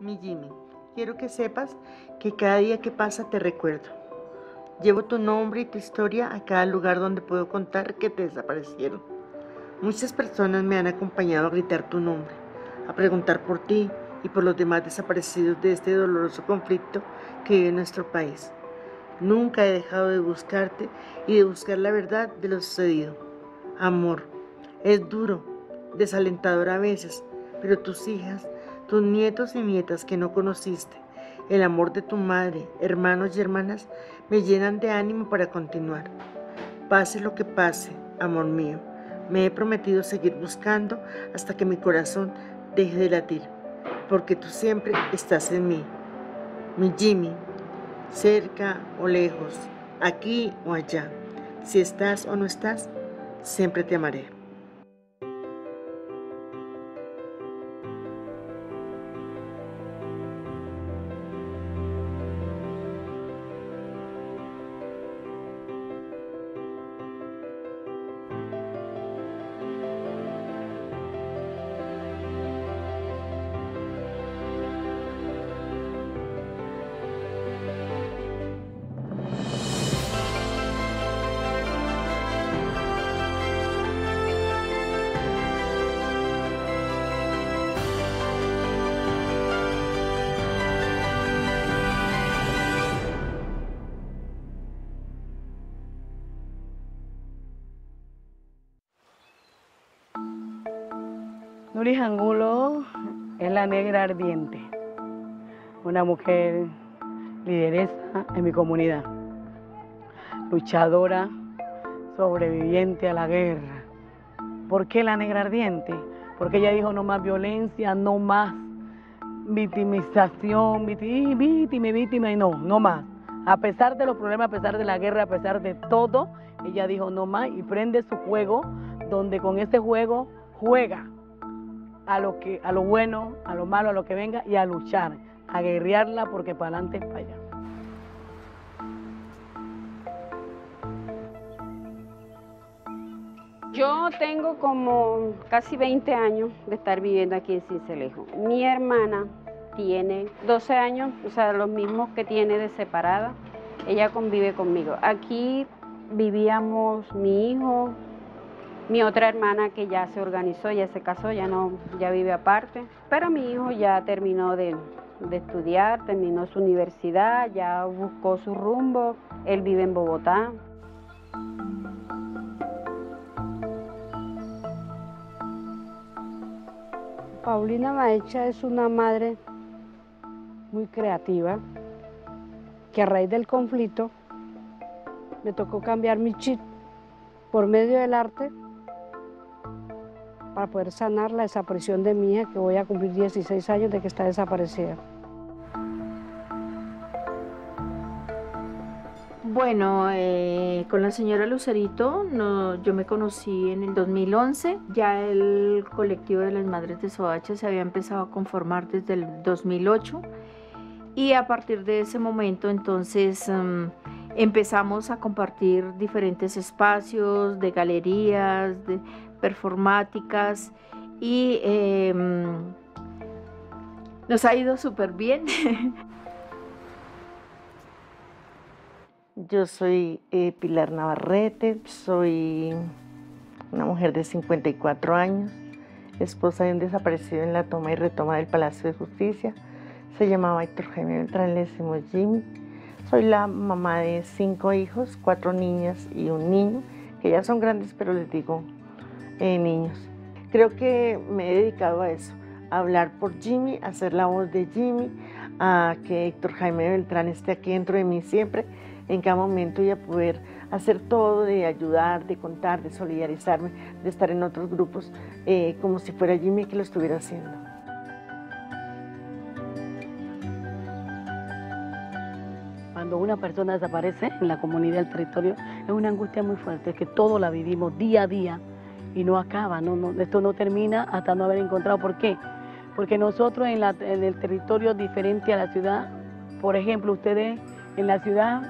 Mi Jimmy, quiero que sepas que cada día que pasa te recuerdo. Llevo tu nombre y tu historia a cada lugar donde puedo contar que te desaparecieron. Muchas personas me han acompañado a gritar tu nombre, a preguntar por ti y por los demás desaparecidos de este doloroso conflicto que vive nuestro país. Nunca he dejado de buscarte y de buscar la verdad de lo sucedido. Amor, es duro, desalentador a veces, pero tus hijas, tus nietos y nietas que no conociste, el amor de tu madre, hermanos y hermanas, me llenan de ánimo para continuar. Pase lo que pase, amor mío, me he prometido seguir buscando hasta que mi corazón deje de latir, porque tú siempre estás en mí. Mi Jimmy, cerca o lejos, aquí o allá, si estás o no estás, siempre te amaré. Nuris Angulo es la negra ardiente, una mujer lideresa en mi comunidad, luchadora, sobreviviente a la guerra. ¿Por qué la negra ardiente? Porque ella dijo no más violencia, no más victimización, víctima, víctima y no, no más. A pesar de los problemas, a pesar de la guerra, a pesar de todo, ella dijo no más y prende su juego, donde con ese juego juega a lo, que, a lo bueno, a lo malo, a lo que venga y a luchar, a guerrearla porque para adelante es para allá. Yo tengo como casi 20 años de estar viviendo aquí en Cincelejo. Mi hermana tiene 12 años, o sea, los mismos que tiene de separada. Ella convive conmigo. Aquí vivíamos mi hijo, mi otra hermana que ya se organizó, ya se casó, ya no, ya vive aparte. Pero mi hijo ya terminó de, de estudiar, terminó su universidad, ya buscó su rumbo. Él vive en Bogotá. Paulina Maecha es una madre muy creativa que a raíz del conflicto me tocó cambiar mi chip por medio del arte para poder sanar la desaparición de mi hija, que voy a cumplir 16 años de que está desaparecida. Bueno, eh, con la señora Lucerito yo me conocí en el 2011. Ya el colectivo de las Madres de Soacha se había empezado a conformar desde el 2008 y a partir de ese momento entonces um, empezamos a compartir diferentes espacios de galerías, de performáticas y em, nos ha ido súper bien. Yo soy eh, Pilar Navarrete, soy una mujer de 54 años, esposa de un desaparecido en la toma y retoma del Palacio de Justicia. Se llamaba Héctor Jaime Beltrán, le Jimmy. Soy la mamá de cinco hijos, cuatro niñas y un niño, que ya son grandes, pero les digo eh, niños. Creo que me he dedicado a eso, a hablar por Jimmy, a ser la voz de Jimmy, a que Héctor Jaime Beltrán esté aquí dentro de mí siempre, en cada momento y a poder hacer todo, de ayudar, de contar, de solidarizarme, de estar en otros grupos, eh, como si fuera Jimmy que lo estuviera haciendo. Cuando una persona desaparece en la comunidad del territorio es una angustia muy fuerte, que todo la vivimos día a día y no acaba, no, no, esto no termina hasta no haber encontrado. ¿Por qué? Porque nosotros en, el territorio diferente a la ciudad, por ejemplo, ustedes en la ciudad,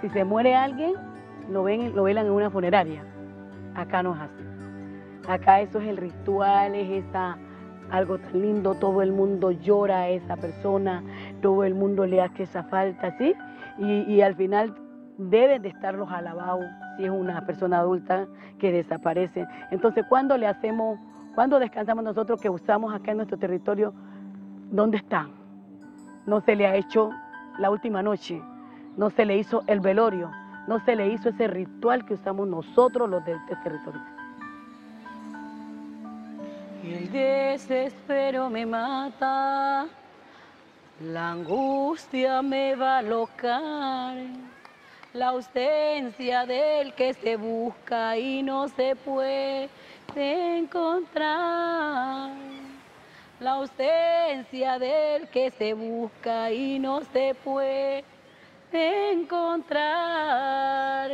si se muere alguien, lo, ven, lo velan en una funeraria. Acá no es así. Acá eso es el ritual, es algo tan lindo, todo el mundo llora a esa persona, todo el mundo le hace esa falta, ¿sí? Y al final deben de estar los alabados si es una persona adulta que desaparece. Entonces, ¿cuándo le hacemos, cuándo descansamos nosotros que usamos acá en nuestro territorio? ¿Dónde está? No se le ha hecho la última noche, no se le hizo el velorio, no se le hizo ese ritual que usamos nosotros los de este territorio. El desespero me mata, la angustia me va a locar la ausencia del que se busca y no se puede encontrar. La ausencia del que se busca y no se puede encontrar.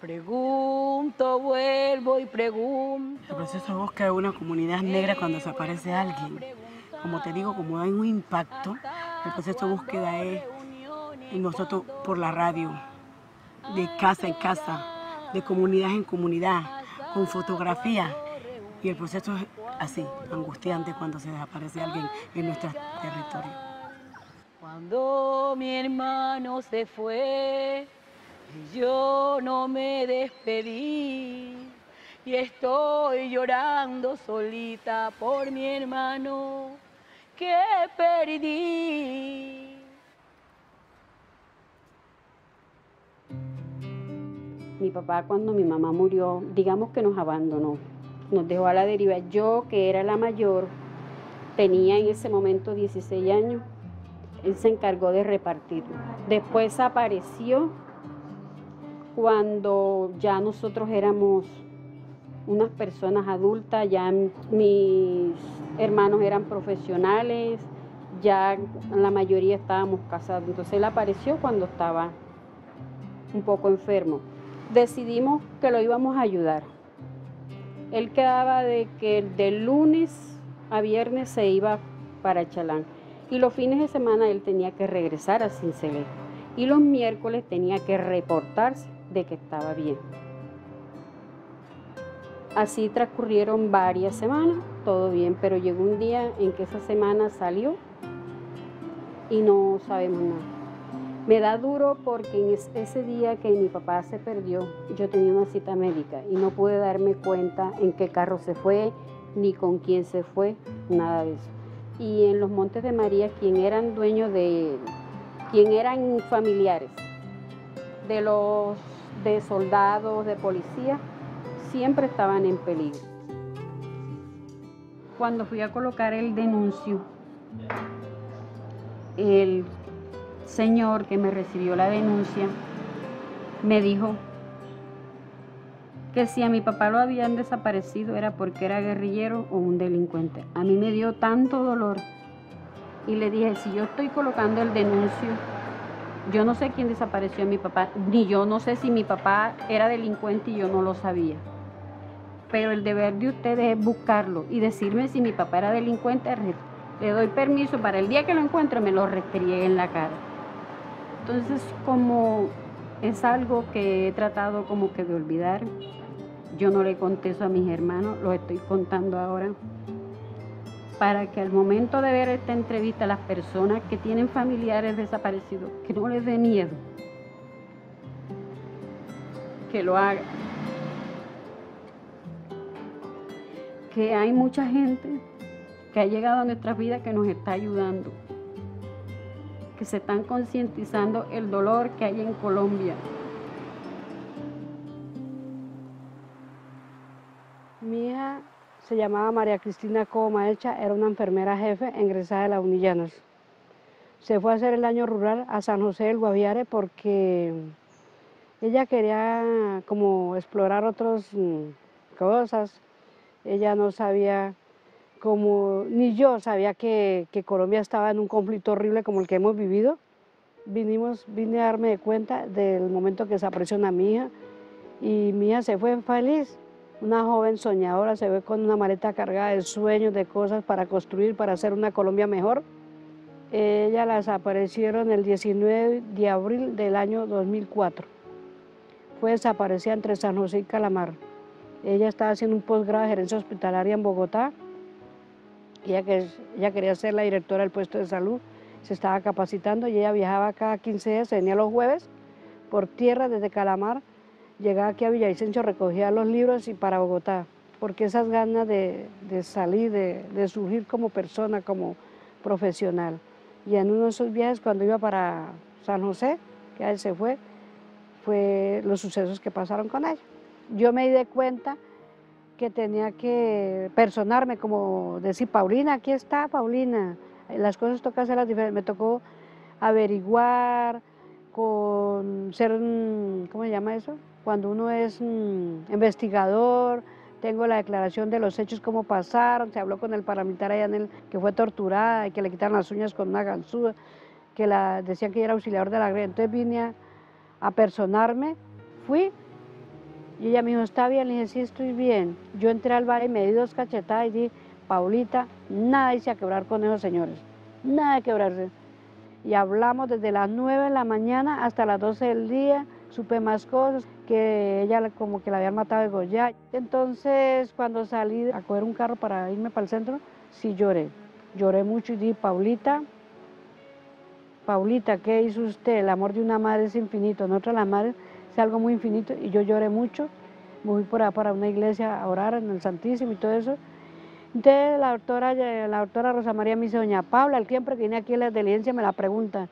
Pregunto, vuelvo y pregunto. El proceso de búsqueda de una comunidad negra cuando desaparece alguien. Como te digo, como hay un impacto, el proceso de búsqueda es nosotros por la radio, de casa en casa, de comunidad en comunidad, con fotografía. Y el proceso es así, angustiante cuando se desaparece alguien en nuestro territorio. Cuando mi hermano se fue, yo no me despedí y estoy llorando solita por mi hermano que perdí. Mi papá cuando mi mamá murió, digamos que nos abandonó, nos dejó a la deriva. Yo, que era la mayor, tenía en ese momento 16 años, él se encargó de repartirlo. Después apareció cuando ya nosotros éramos unas personas adultas, ya mis hermanos eran profesionales, ya la mayoría estábamos casados. Entonces él apareció cuando estaba un poco enfermo decidimos que lo íbamos a ayudar. Él quedaba de que de lunes a viernes se iba para Chalán y los fines de semana él tenía que regresar a Cincelejo y los miércoles tenía que reportarse de que estaba bien. Así transcurrieron varias semanas, todo bien, pero llegó un día en que esa semana salió y no sabemos nada. Me da duro porque en ese día que mi papá se perdió, yo tenía una cita médica y no pude darme cuenta en qué carro se fue, ni con quién se fue, nada de eso. Y en los Montes de María, quien eran dueños de, quien eran familiares de los de soldados, de policía, siempre estaban en peligro. Cuando fui a colocar el denuncio, el señor que me recibió la denuncia me dijo que si a mi papá lo habían desaparecido era porque era guerrillero o un delincuente. A mí me dio tanto dolor y le dije, si yo estoy colocando el denuncio, yo no sé quién desapareció a mi papá, ni yo no sé si mi papá era delincuente y yo no lo sabía. Pero el deber de ustedes es buscarlo y decirme si mi papá era delincuente. Le doy permiso para el día que lo encuentre me lo restriegue en la cara. Entonces, como es algo que he tratado como que de olvidar, yo no le contesto a mis hermanos, lo estoy contando ahora, para que al momento de ver esta entrevista, las personas que tienen familiares desaparecidos, que no les dé miedo, que lo hagan. Que hay mucha gente que ha llegado a nuestras vidas que nos está ayudando que se están concientizando el dolor que hay en Colombia. Mi hija se llamaba María Cristina Coma Elcha, era una enfermera jefe ingresada de la Unillanos. Se fue a hacer el año rural a San José del Guaviare porque ella quería como explorar otras mm, cosas. Ella no sabía como ni yo sabía que, Colombia estaba en un conflicto horrible como el que hemos vivido. Vinimos, vine a darme cuenta del momento que desapareció una mi hija y mi hija se fue feliz. Una joven soñadora se ve con una maleta cargada de sueños, de cosas para construir, para hacer una Colombia mejor. Ella la desaparecieron el 19 de abril del año 2004. Fue desaparecida entre San José y Calamar. Ella estaba haciendo un posgrado de gerencia hospitalaria en Bogotá Ella, que, ella quería ser la directora del puesto de salud, se estaba capacitando y ella viajaba cada 15 días, se venía los jueves por tierra desde Calamar, llegaba aquí a Villavicencio, recogía los libros y para Bogotá, porque esas ganas de, salir, de, de surgir como persona, como profesional. Y en uno de esos viajes, cuando iba para San José, que él se fue, fue los sucesos que pasaron con ella. Yo me di cuenta que tenía que personarme, como decir, Paulina, aquí está Paulina, las cosas toca hacerlas diferentes. Me tocó averiguar, con ser, ¿cómo se llama eso? Cuando uno es investigador, tengo la declaración de los hechos, cómo pasaron, se habló con el paramilitar allá en el que fue torturada y que le quitaron las uñas con una ganzúa, que la, decían que era auxiliador de la guerra. Entonces vine a, personarme, fui, y ella me dijo, está bien, le dije, sí, estoy bien. Yo entré al bar y me di dos cachetadas y dije, Paulita, nada hice a quebrar con esos señores, nada de quebrarse. Y hablamos desde las 9 de la mañana hasta las 12 del día, supe más cosas, que ella como que la habían matado de Goya. Entonces, cuando salí a coger un carro para irme para el centro, sí lloré. Lloré mucho y dije, Paulita, Paulita, ¿qué hizo usted? El amor de una madre es infinito. Nosotros la madre es algo muy infinito y yo lloré mucho. Me fui por para una iglesia a orar en el Santísimo y todo eso. Entonces la doctora, la doctora Rosa María me dice, doña Paula, el tiempo que viene aquí en la diligencia me la pregunta,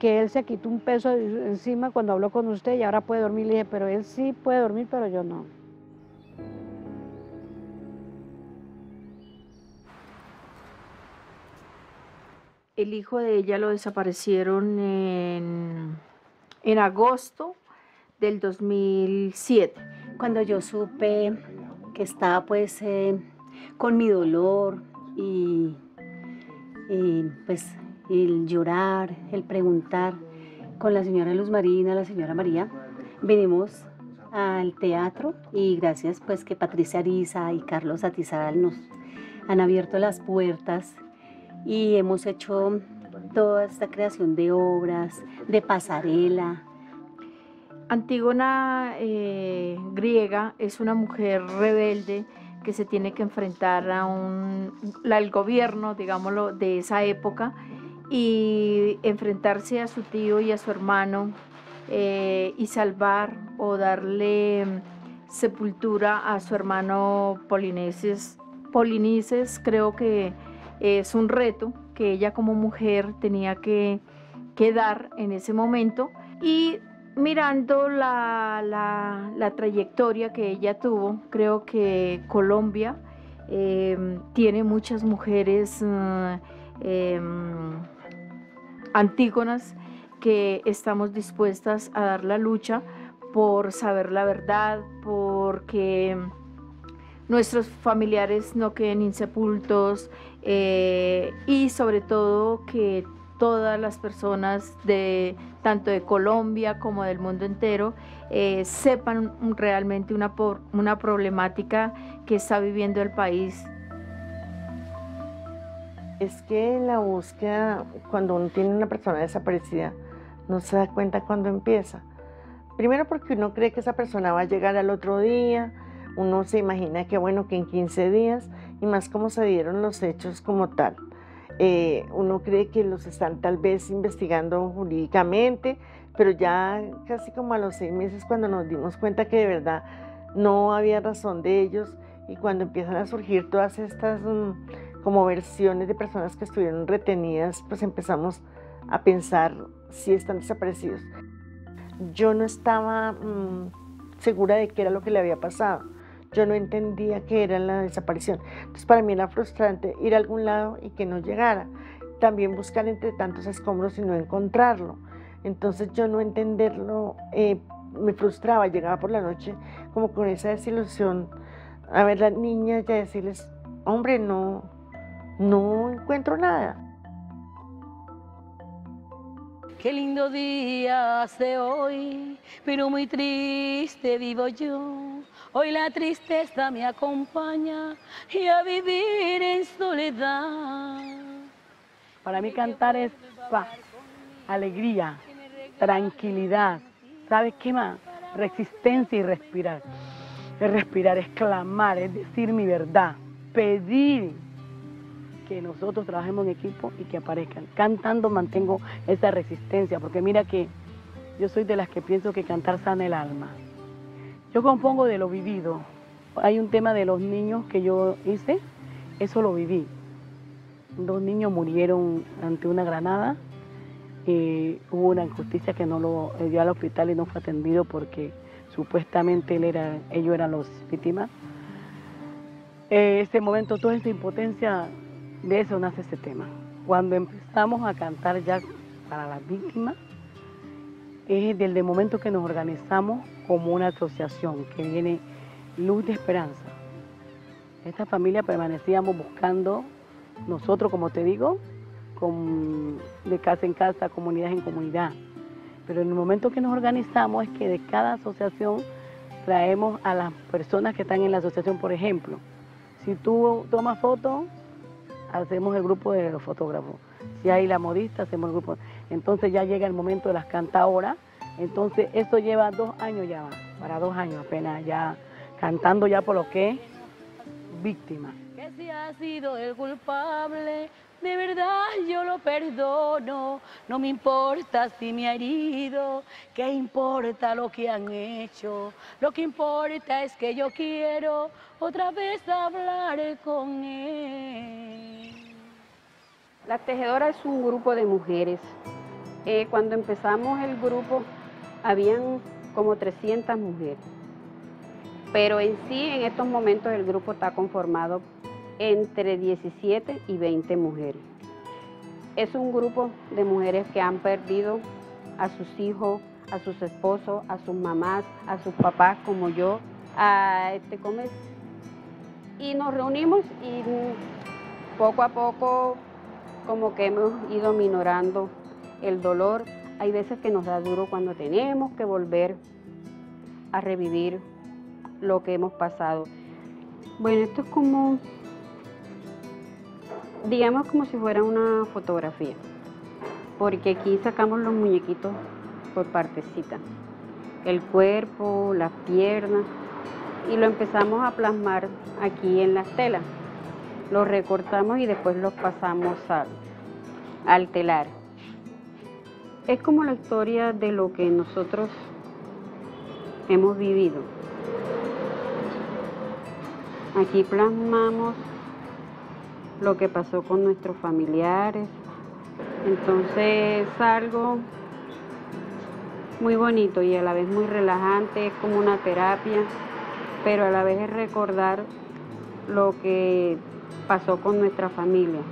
que él se quitó un peso encima cuando habló con usted y ahora puede dormir. Le dije, pero él sí puede dormir, pero yo no. El hijo de ella lo desaparecieron en, en agosto del 2007. Cuando yo supe que estaba pues eh, con mi dolor y, pues el llorar, el preguntar con la señora Luz Marina, la señora María. Venimos al teatro y gracias pues que Patricia Ariza y Carlos Atizal nos han abierto las puertas y hemos hecho toda esta creación de obras, de pasarela. Antígona eh, griega es una mujer rebelde que se tiene que enfrentar a al gobierno, digámoslo, de esa época y enfrentarse a su tío y a su hermano eh, y salvar o darle mm, sepultura a su hermano Polinices. Polinices creo que es un reto que ella como mujer tenía que, que dar en ese momento y mirando la, la, trayectoria que ella tuvo, creo que Colombia eh, tiene muchas mujeres uh, antígonas que estamos dispuestas a dar la lucha por saber la verdad, porque nuestros familiares no queden insepultos eh, y sobre todo que todas las personas de tanto de Colombia como del mundo entero eh, sepan realmente una, una problemática que está viviendo el país es que la búsqueda, cuando uno tiene una persona desaparecida, no se da cuenta cuando empieza. Primero porque uno cree que esa persona va a llegar al otro día, uno se imagina que bueno, que en 15 días, y más como se dieron los hechos como tal. Eh, uno cree que los están tal vez investigando jurídicamente, pero ya casi como a los seis meses cuando nos dimos cuenta que de verdad no había razón de ellos y cuando empiezan a surgir todas estas... Mm, como versiones de personas que estuvieron retenidas, pues empezamos a pensar si están desaparecidos. Yo no estaba mm, segura de qué era lo que le había pasado. Yo no entendía qué era la desaparición. Entonces para mí era frustrante ir a algún lado y que no llegara. También buscar entre tantos escombros y no encontrarlo. Entonces yo no entenderlo eh, me frustraba. Llegaba por la noche como con esa desilusión a ver las niñas y a decirles, hombre, no, no encuentro nada. Qué lindo día hace hoy, pero muy triste vivo yo. Hoy la tristeza me acompaña y a vivir en soledad. Para mí cantar es paz, alegría, tranquilidad. ¿Sabes qué más? Resistencia y respirar. Es respirar, es clamar, es decir mi verdad, pedir que nosotros trabajemos en equipo y que aparezcan. Cantando mantengo esa resistencia, porque mira que yo soy de las que pienso que cantar sana el alma. Yo compongo de lo vivido. Hay un tema de los niños que yo hice, eso lo viví. Dos niños murieron ante una granada. y hubo una injusticia que no lo dio al hospital y no fue atendido porque supuestamente él era, ellos eran los víctimas. Eh, ese momento, toda esa impotencia, de eso nace ese tema. Cuando empezamos a cantar ya para las víctimas, es desde el momento que nos organizamos como una asociación que viene Luz de Esperanza. Esta familia permanecíamos buscando, nosotros como te digo, de casa en casa, comunidad en comunidad. Pero en el momento que nos organizamos es que de cada asociación traemos a las personas que están en la asociación, por ejemplo. Si tú tomas fotos, hacemos el grupo de los fotógrafos. Si hay la modista, hacemos el grupo. Entonces ya llega el momento de las cantadoras. Entonces eso lleva dos años ya, para dos años apenas, ya cantando ya por lo que es víctima. Que si ha sido el culpable, de verdad yo lo perdono. No me importa si me ha herido, qué importa lo que han hecho. Lo que importa es que yo quiero otra vez hablar con él. La Tejedora es un grupo de mujeres. Eh, cuando empezamos el grupo, habían como 300 mujeres. Pero en sí, en estos momentos, el grupo está conformado entre 17 y 20 mujeres. Es un grupo de mujeres que han perdido a sus hijos, a sus esposos, a sus mamás, a sus papás como yo, a este comer. Y nos reunimos y poco a poco como que hemos ido minorando el dolor. Hay veces que nos da duro cuando tenemos que volver a revivir lo que hemos pasado. Bueno, esto es como, digamos como si fuera una fotografía, porque aquí sacamos los muñequitos por partecita, el cuerpo, las piernas, y lo empezamos a plasmar aquí en las telas. Los recortamos y después los pasamos al, al telar. Es como la historia de lo que nosotros hemos vivido. Aquí plasmamos lo que pasó con nuestros familiares. Entonces es algo muy bonito y a la vez muy relajante, es como una terapia, pero a la vez es recordar lo que pasó con nuestra familia.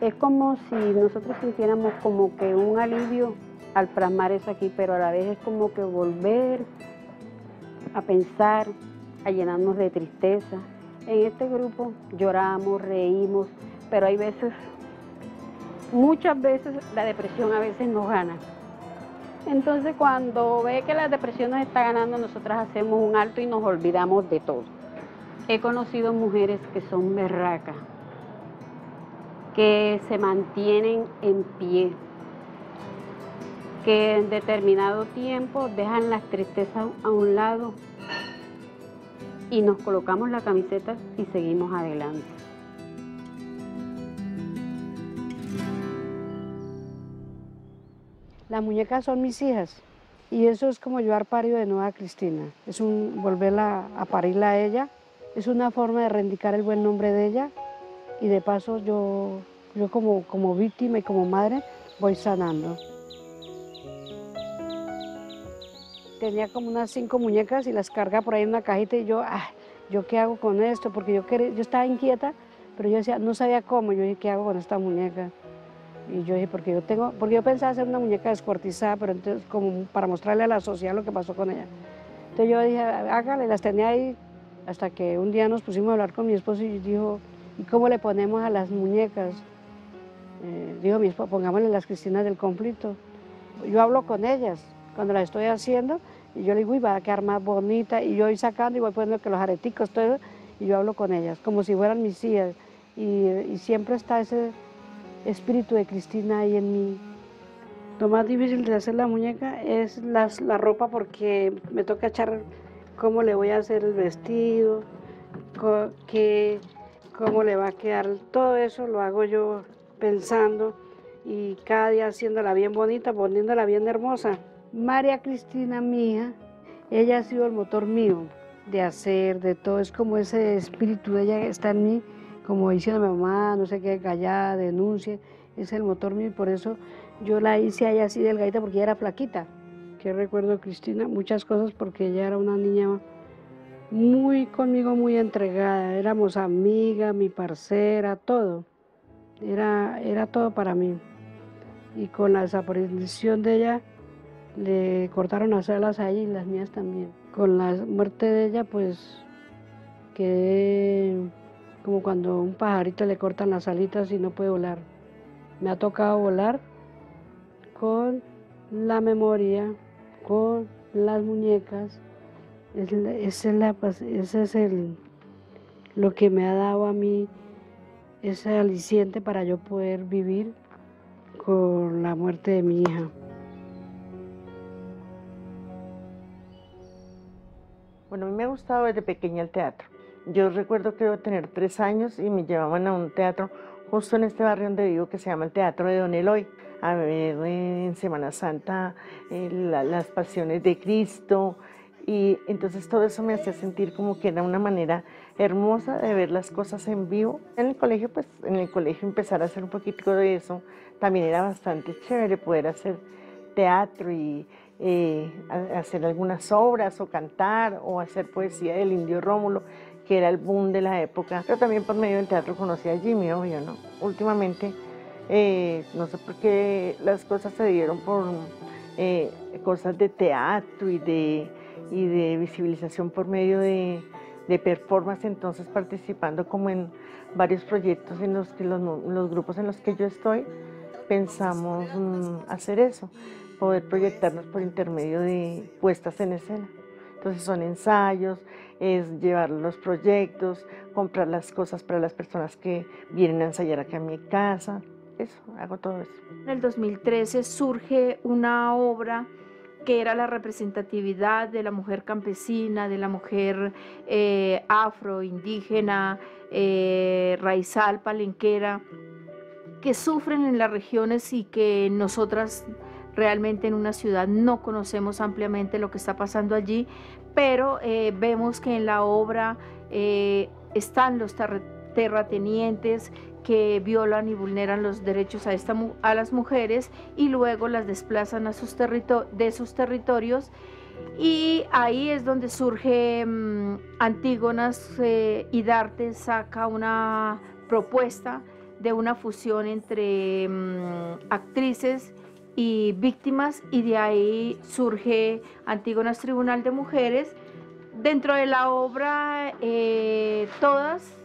Es como si nosotros sintiéramos como que un alivio al plasmar eso aquí, pero a la vez es como que volver a pensar, a llenarnos de tristeza. En este grupo lloramos, reímos, pero hay veces, muchas veces la depresión a veces nos gana. Entonces cuando ve que la depresión nos está ganando, nosotras hacemos un alto y nos olvidamos de todo. He conocido mujeres que son berracas, que se mantienen en pie, que en determinado tiempo dejan las tristezas a un lado y nos colocamos la camiseta y seguimos adelante. Las muñecas son mis hijas y eso es como llevar pario de nuevo a Cristina. Es un volverla a parirla a ella, es una forma de reivindicar el buen nombre de ella y de paso yo, yo como, como víctima y como madre voy sanando. Tenía como unas cinco muñecas y las cargaba por ahí en una cajita y yo, ¿yo qué hago con esto? Porque yo, quería, yo estaba inquieta, pero yo decía, no sabía cómo. Yo dije, ¿qué hago con esta muñeca? Y yo dije, porque yo tengo, porque yo pensaba hacer una muñeca descuartizada, pero entonces como para mostrarle a la sociedad lo que pasó con ella. Entonces yo dije, hágale, las tenía ahí hasta que un día nos pusimos a hablar con mi esposo y dijo, ¿y cómo le ponemos a las muñecas? Eh, esposo, pongámosle las Cristinas del conflicto. Yo hablo con ellas cuando las estoy haciendo y yo le digo, y va a quedar más bonita y yo voy sacando y voy poniendo que los areticos, todo y yo hablo con ellas como si fueran mis hijas y, y siempre está ese espíritu de Cristina ahí en mí. Lo más difícil de hacer la muñeca es las, la ropa porque me toca echar cómo le voy a hacer el vestido, co- cómo le va a quedar. Todo eso lo hago yo pensando y cada día haciéndola bien bonita, poniéndola bien hermosa. María Cristina, mía, ella ha sido el motor mío de hacer, de todo. Es como ese espíritu de ella está en mí, como diciendo mi mamá, no sé qué, callada, denuncie. Es el motor mío y por eso yo la hice a ella así delgadita porque ella era flaquita. Que recuerdo, Cristina, muchas cosas porque ella era una niña muy conmigo, muy entregada. Éramos amiga, mi parcera, todo. Era, era todo para mí. Y con la desaparición de ella, le cortaron las alas a ella y las mías también. Con la muerte de ella, pues quedé como cuando un pajarito le cortan las alitas y no puede volar. Me ha tocado volar con la memoria, con las muñecas. Ese es, la, ese es el, lo que me ha dado a mí ese aliciente para yo poder vivir con la muerte de mi hija. Bueno, a mí me ha gustado desde pequeña el teatro. Yo recuerdo que iba a tener tres años y me llevaban a un teatro justo en este barrio donde vivo que se llama el Teatro de Don Eloy, a ver en Semana Santa eh, las pasiones de Cristo. Y entonces todo eso me hacía sentir como que era una manera hermosa de ver las cosas en vivo. En el colegio, pues en el colegio empezar a hacer un poquito de eso, también era bastante chévere poder hacer teatro y eh, hacer algunas obras o cantar o hacer poesía del indio Rómulo, que era el boom de la época. Pero también por medio del teatro conocí a Jimmy, obvio, ¿no? Últimamente, eh, no sé por qué las cosas se dieron por eh, cosas de teatro y de, y de visibilización por medio de, de performance, entonces participando como en varios proyectos en los que los, los grupos en los que yo estoy pensamos mm, hacer eso poder proyectarnos por intermedio de puestas en escena. Entonces son ensayos, es llevar los proyectos, comprar las cosas para las personas que vienen a ensayar aquí a mi casa. Eso, hago todo eso. En el 2013 surge una obra que era la representatividad de la mujer campesina, de la mujer eh, afro, indígena, eh, raizal, palenquera, que sufren en las regiones y que nosotras realmente en una ciudad no conocemos ampliamente lo que está pasando allí, pero eh, vemos que en la obra están los terratenientes que violan y vulneran los derechos a, esta, a las mujeres y luego las desplazan a sus de sus territorios. Y ahí es donde surge mm, Antígonas eh, y Darte saca una propuesta de una fusión entre mm, actrices y víctimas y de ahí surge Antígonas Tribunal de Mujeres. Dentro de la obra eh, todas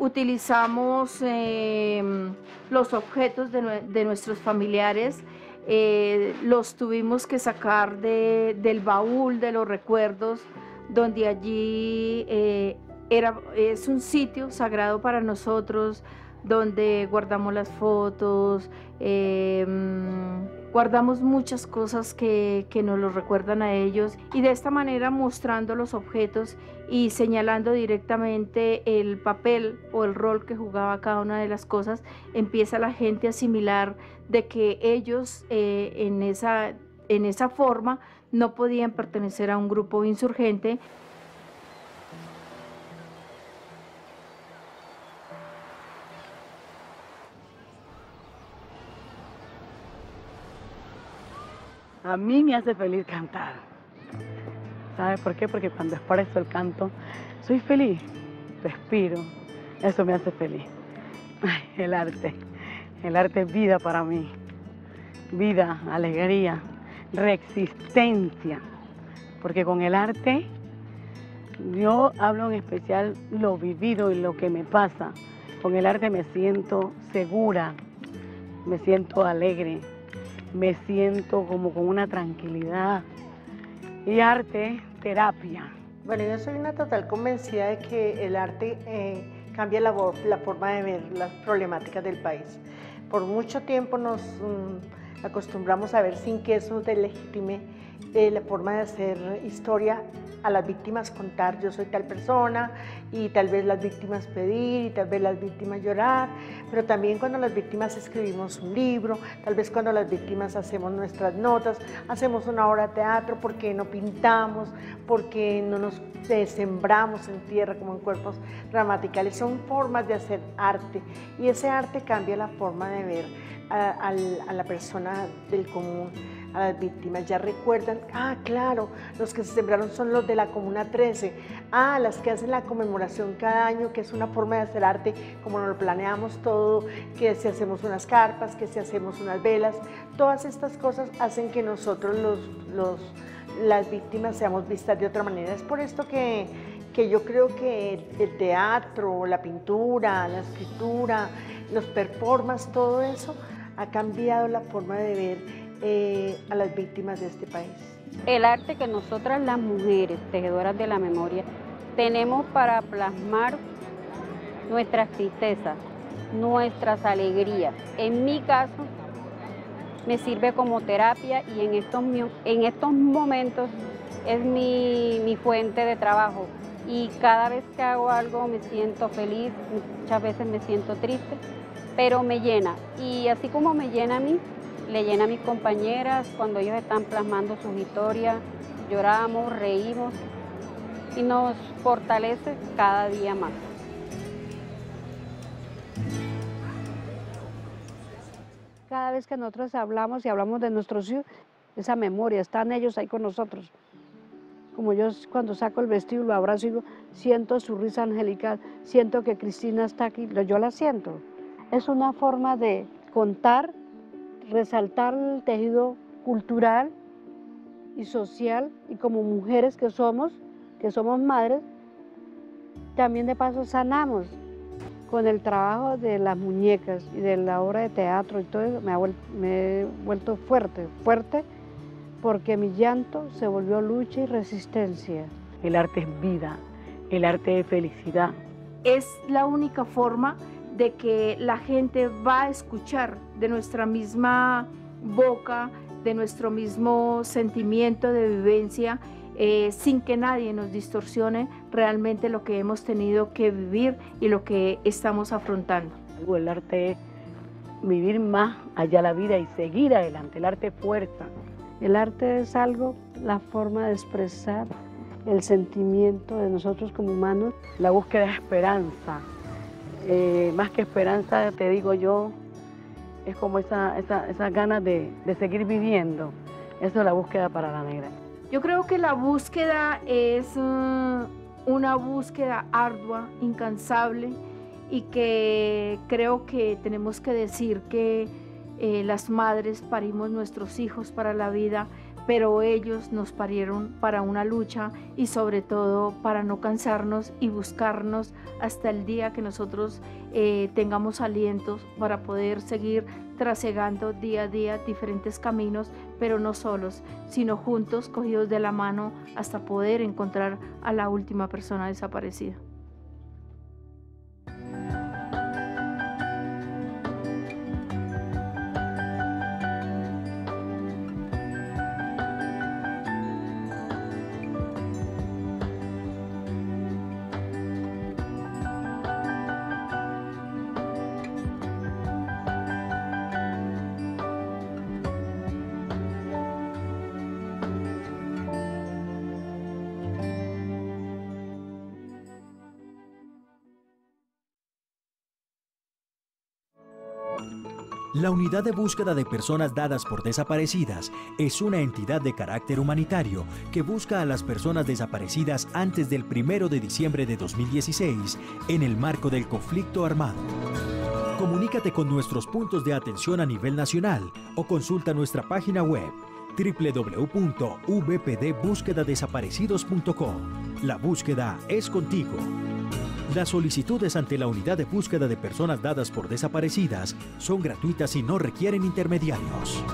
utilizamos em, los objetos de, nuestros familiares, eh, los tuvimos que sacar del baúl de los recuerdos, donde allí eh, era, es un sitio sagrado para nosotros, donde guardamos las fotos, guardamos muchas cosas que, que, nos lo recuerdan a ellos y de esta manera mostrando los objetos y señalando directamente el papel o el rol que jugaba cada una de las cosas, empieza la gente a asimilar de que ellos eh, en, esa, en esa forma no podían pertenecer a un grupo insurgente, A mí me hace feliz cantar. ¿Sabes por qué? Porque cuando expreso el canto, soy feliz, respiro, eso me hace feliz. el arte, el arte es vida para mí. Vida, alegría, reexistencia. Porque con el arte yo hablo en especial lo vivido y lo que me pasa. Con el arte me siento segura, me siento alegre, me siento como con una tranquilidad. Y arte, terapia. Bueno, yo soy una total convencida de que el arte eh, cambia la, forma de ver las problemáticas del país. Por mucho tiempo nos, mm, Acostumbramos a ver sin que eso delegitime eh, la forma de hacer historia a las víctimas contar yo soy tal persona y tal vez las víctimas pedir y tal vez las víctimas llorar, pero también cuando las víctimas escribimos un libro, tal vez cuando las víctimas hacemos nuestras notas, hacemos una obra de teatro porque no pintamos, porque no nos sembramos en tierra como en cuerpos gramaticales, son formas de hacer arte y ese arte cambia la forma de ver a, a la persona del común a las víctimas, ya recuerdan, ah, claro, los que se sembraron son los de la Comuna 13, ah, las que hacen la conmemoración cada año, que es una forma de hacer arte, como nos lo planeamos todo, que si hacemos unas carpas, que si hacemos unas velas, todas estas cosas hacen que nosotros los, los las víctimas seamos vistas de otra manera. Es por esto que, que yo creo que el teatro, la pintura, la escritura, los performances, todo eso ha cambiado la forma de ver eh, a las víctimas de este país. El arte que nosotras las mujeres, tejedoras de la memoria, tenemos para plasmar nuestras tristezas, nuestras alegrías. En mi caso, me sirve como terapia y en estos, en estos momentos es mi, mi fuente de trabajo. Y cada vez que hago algo me siento feliz, muchas veces me siento triste, pero me llena. Y así como me llena a mí, le llena a mis compañeras cuando ellos están plasmando sus historias, lloramos, reímos y nos fortalece cada día más. Cada vez que nosotros hablamos y hablamos de nuestros hijos, esa memoria, están ellos ahí con nosotros. Como yo cuando saco el vestido, lo abrazo y digo, siento su risa angelical, siento que Cristina está aquí, yo la siento. Es una forma de contar resaltar el tejido cultural y social y como mujeres que somos, que somos madres, también de paso sanamos con el trabajo de las muñecas y de la obra de teatro y todo eso, me, me he vuelto fuerte, fuerte, porque mi llanto se volvió lucha y resistencia. El arte es vida, el arte es felicidad. Es la única forma de que la gente va a escuchar de nuestra misma boca, de nuestro mismo sentimiento de vivencia, eh, sin que nadie nos distorsione realmente lo que hemos tenido que vivir y lo que estamos afrontando. El arte es vivir más allá la vida y seguir adelante. El arte es fuerza. El arte es algo, la forma de expresar el sentimiento de nosotros como humanos. La búsqueda de esperanza, eh, más que esperanza, te digo yo, es como esa, esa, ganas de, seguir viviendo. Eso es la búsqueda para la negra. Yo creo que la búsqueda es uh, una búsqueda ardua, incansable, y que creo que tenemos que decir que eh, las madres parimos nuestros hijos para la vida pero ellos nos parieron para una lucha y sobre todo para no cansarnos y buscarnos hasta el día que nosotros eh, tengamos alientos para poder seguir trasegando día a día diferentes caminos, pero no solos, sino juntos, cogidos de la mano hasta poder encontrar a la última persona desaparecida. La Unidad de Búsqueda de Personas Dadas por Desaparecidas es una entidad de carácter humanitario que busca a las personas desaparecidas antes del 1 de diciembre de 2016 en el marco del conflicto armado. Comunícate con nuestros puntos de atención a nivel nacional o consulta nuestra página web www.vpdbúsquedadesaparecidos.com. La búsqueda es contigo. Las solicitudes ante la unidad de búsqueda de personas dadas por desaparecidas son gratuitas y no requieren intermediarios.